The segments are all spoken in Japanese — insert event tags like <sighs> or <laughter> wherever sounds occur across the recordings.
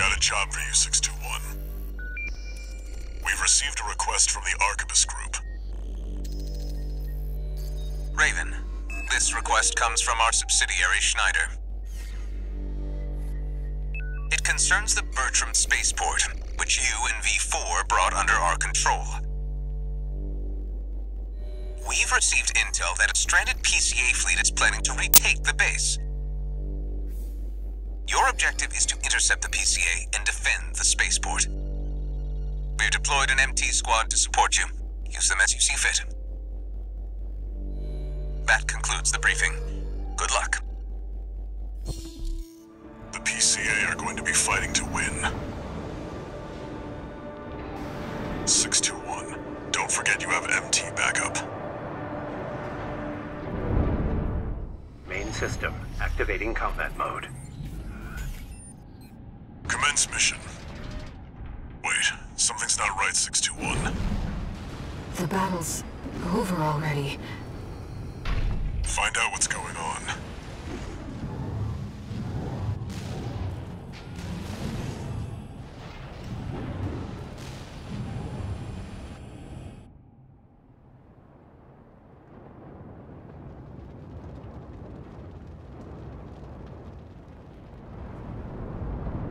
Got a job for you, 621. We've received a request from the Archibus Group. Raven, this request comes from our subsidiary Schneider. It concerns the Bertram spaceport, which you and V4 brought under our control. We've received intel that a stranded PCA fleet is planning to retake the base. Your objective is to intercept the PCA and defend the spaceport. We've deployed an MT squad to support you. Use them as you see fit. That concludes the briefing. Good luck. The PCA are going to be fighting to win. 621. Don't forget you have MT backup. Main system activating combat mode. Commence mission. Wait, something's not right, 621. The battle's over already. Find out what's going on.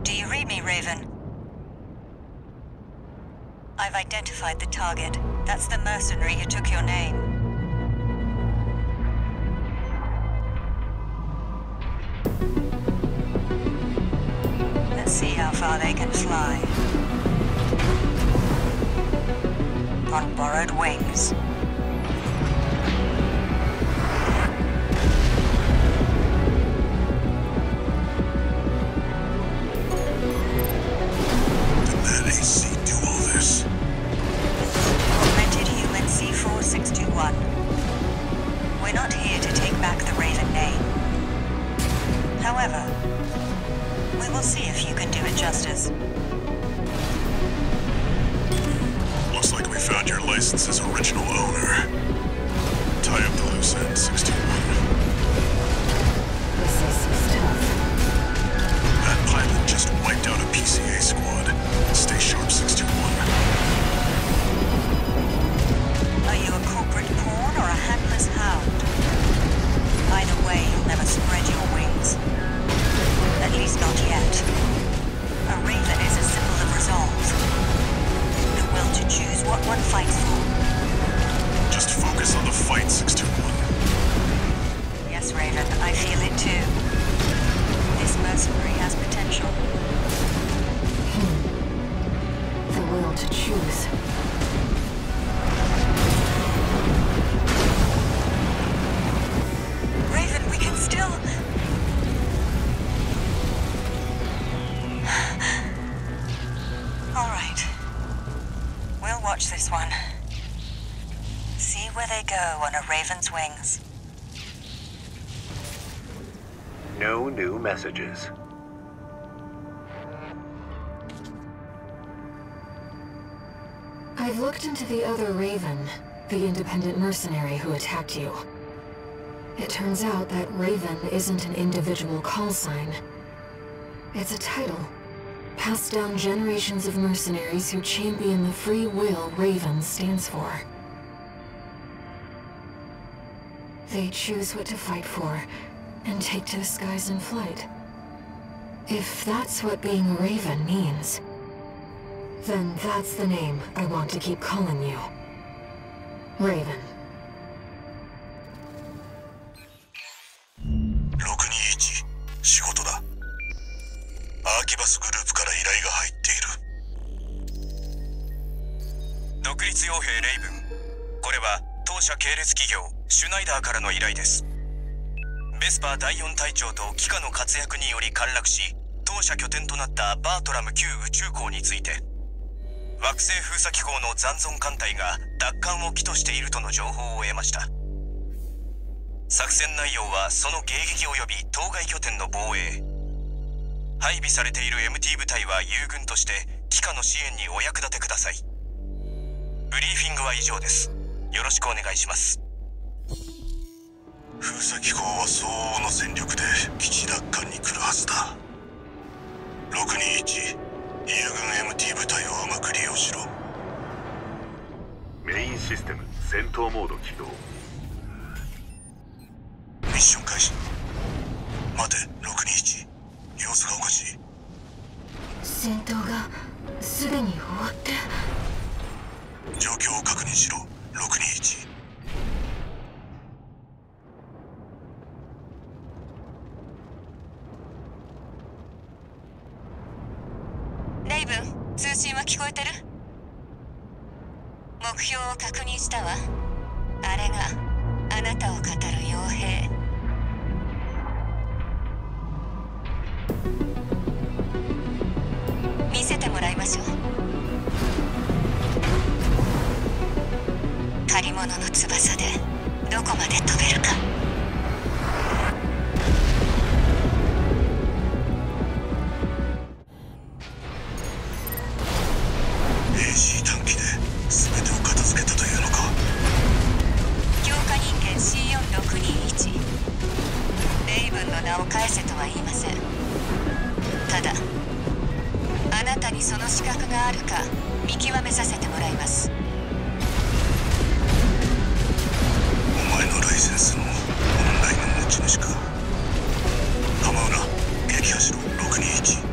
Do you read Raven? I've identified the target. That's the mercenary who took your name. Let's see how far they can fly. On borrowed wings. AC do all this? Augmented human C4621. We're not here to take back the Raven name. However, we will see if you can do it justice. Looks like we found your license's original owner. Tie up the loose end, 621. This is tough. Pilot just wiped out a PCA squad. Stay sharp, 621. Are you a corporate pawn or a handless hound? Either way, you'll never spread your wings. At least not yet. A raven is a symbol of resolve. The will to choose what one fights for. Just focus on the fight, 621. Yes, Raven, I feel it too. This mercenary has potential. Hmm. The will to choose. Raven, we can still. <sighs> All right. We'll watch this one. See where they go on a raven's wings. No new messages. I've looked into the other Raven, the independent mercenary who attacked you. It turns out that Raven isn't an individual call sign. It's a title, passed down generations of mercenaries who champion the free will Raven stands for. They choose what to fight for, and take to the skies in flight. If that's what being a Raven means, then that's the name I want to keep calling you. Raven. 621仕事だ。アーキバスグループから依頼が入っている。独立傭兵レイブン。これは当社系列企業シュナイダーからの依頼です。ベスパー第4隊長と機下の活躍により陥落し当社拠点となったバートラム旧宇宙港について惑星封鎖機構の残存艦隊が奪還を企図しているとの情報を得ました。作戦内容はその迎撃及び当該拠点の防衛。配備されている MT 部隊は友軍として機下の支援にお役立てください。ブリーフィングは以上です。よろしくお願いします。封鎖機構は相応の戦力で基地奪還に来るはずだ。621友軍 mt 部隊力利用しろ。メインシステム戦闘モード起動。ミッション開始。待て621様子がおかしい。戦闘がすでに終わって。状況を確認しろ621確認したわ。あれがあなたを語る傭兵。見せてもらいましょう。借り物の翼で。ただ。あなたにその資格があるか見極めさせてもらいます。お前のライセンスのオンラインの持ち主か。構うな撃破しろ621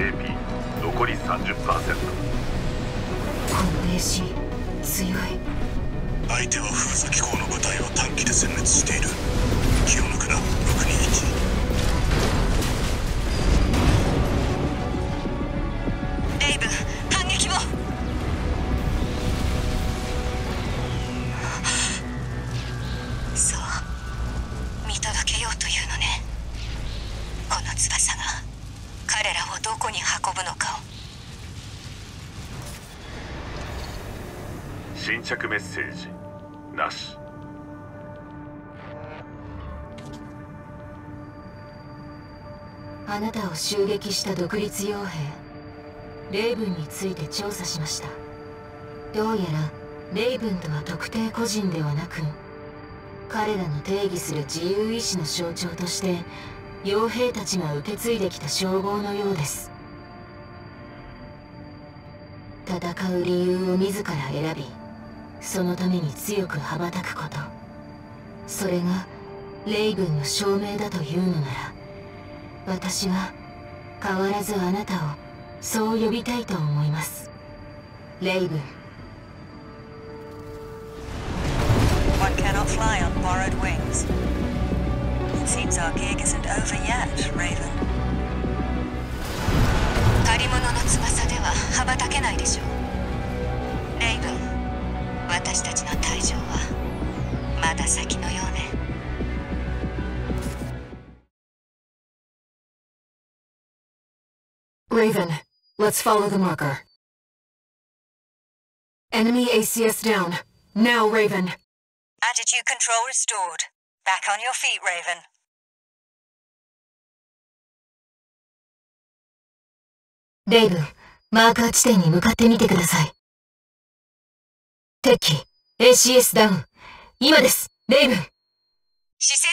AP 残り30%この AC 強い。相手は封鎖機構の部隊を短期で殲滅している。気を抜くな621ッセージ。なし。あなたを襲撃した独立傭兵レイブンについて調査しました。どうやらレイブンとは特定個人ではなく彼らの定義する自由意志の象徴として傭兵たちが受け継いできた称号のようです。戦う理由を自ら選びそのために強く羽ばたくことそれがレイブンの証明だというのなら私は変わらずあなたをそう呼びたいと思いますレイブン One cannot fly on borrowed wings. It seems our gig isn't over yet, Raven. 借り物の翼では羽ばたけないでしょう。私たちの退場はまだ先のようね。Raven, let's follow the marker. Enemy ACS down. Now, Raven. Attitude control restored. Back on your feet, Raven. レイブン、マーカー地点に向かってみてください。敵機、ACS ダウン。今です、レイブン。姿勢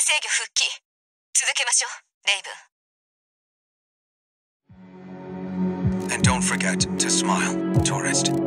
制御復帰。続けましょう、レイブン。And don't forget to smile, tourist.